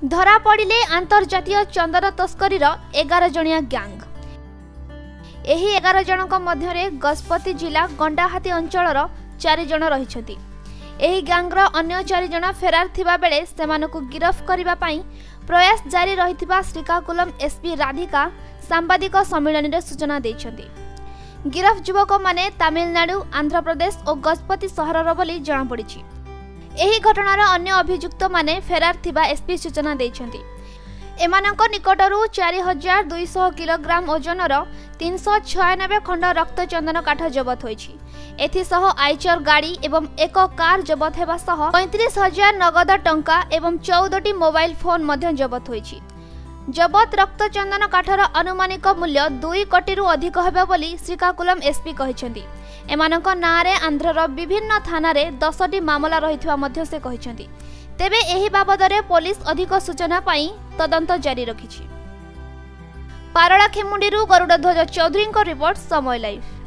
ଧରାପଡ଼ିଲେ ଆନ୍ତର୍ଜାତୀୟ ଚନ୍ଦନ ତସ୍କରୀର ଏଗାର ଜଣିଆ ଗ୍ୟାଙ୍ଗ। ଏହି ଏଗାର ଜଣଙ୍କ ମଧ୍ୟରେ ଗଜପତି ଜିଲ୍ଲା ଗଣ୍ଡାହାତୀ ଅଞ୍ଚଳର ଚାରିଜଣ ରହିଛନ୍ତି। ଏହି ଗ୍ୟାଙ୍ଗର ଅନ୍ୟ ଚାରିଜଣ ଫେରାର ଥିବା ବେଳେ ସେମାନଙ୍କୁ ଗିରଫ କରିବା ପାଇଁ ପ୍ରୟାସ ଜାରି ରହିଥିବା ଶ୍ରୀକାକୁଲମ ଏସ୍ପି ରାଧିକା ସାମ୍ବାଦିକ ସମ୍ମିଳନୀରେ ସୂଚନା ଦେଇଛନ୍ତି। ଗିରଫ ଯୁବକମାନେ ତାମିଲନାଡୁ ଆନ୍ଧ୍ରପ୍ରଦେଶ ଓ ଗଜପତି ସହରର ବୋଲି ଜଣାପଡ଼ିଛି। ଏହି ଘଟଣାର ଅନ୍ୟ ଅଭିଯୁକ୍ତମାନେ ଫେରାର ଥିବା ଏସ୍ପି ସୂଚନା ଦେଇଛନ୍ତି। ଏମାନଙ୍କ ନିକଟରୁ ଚାରି ହଜାର ଦୁଇଶହ କିଲୋଗ୍ରାମ ଓଜନର ତିନିଶହ ଛୟାନବେ ଖଣ୍ଡ ରକ୍ତଚନ୍ଦନ କାଠ ଜବତ ହୋଇଛି। ଏଥିସହ ଆଇଚର ଗାଡ଼ି ଏବଂ ଏକ କାର୍ ଜବତ ହେବା ସହ ପଇଁତିରିଶ ହଜାର ନଗଦ ଟଙ୍କା ଏବଂ ଚଉଦଟି ମୋବାଇଲ ଫୋନ୍ ମଧ୍ୟ ଜବତ ହୋଇଛି। ଜବତ ରକ୍ତଚନ୍ଦନ କାଠର ଆନୁମାନିକ ମୂଲ୍ୟ ଦୁଇ କୋଟିରୁ ଅଧିକ ହେବ ବୋଲି ଶ୍ରୀକାକୁଲମ ଏସ୍ପି କହିଛନ୍ତି ଏମାନଙ୍କ ନାଁରେ ଆନ୍ଧ୍ରର ବିଭିନ୍ନ ଥାନାରେ ଦଶଟି ମାମଲା ରହିଥିବା ମଧ୍ୟ ସେ କହିଛନ୍ତି ତେବେ ଏହି ବାବଦରେ ପୋଲିସ ଅଧିକ ସୂଚନା ପାଇଁ ତଦନ୍ତ ଜାରି ରଖିଛି ପାରଳାଖେମୁଣ୍ଡିରୁ ଗରୁଡ଼ଧ୍ୱଜ ଚୌଧୁରୀଙ୍କ ରିପୋର୍ଟ ସମୟ ଲାଇଭ୍।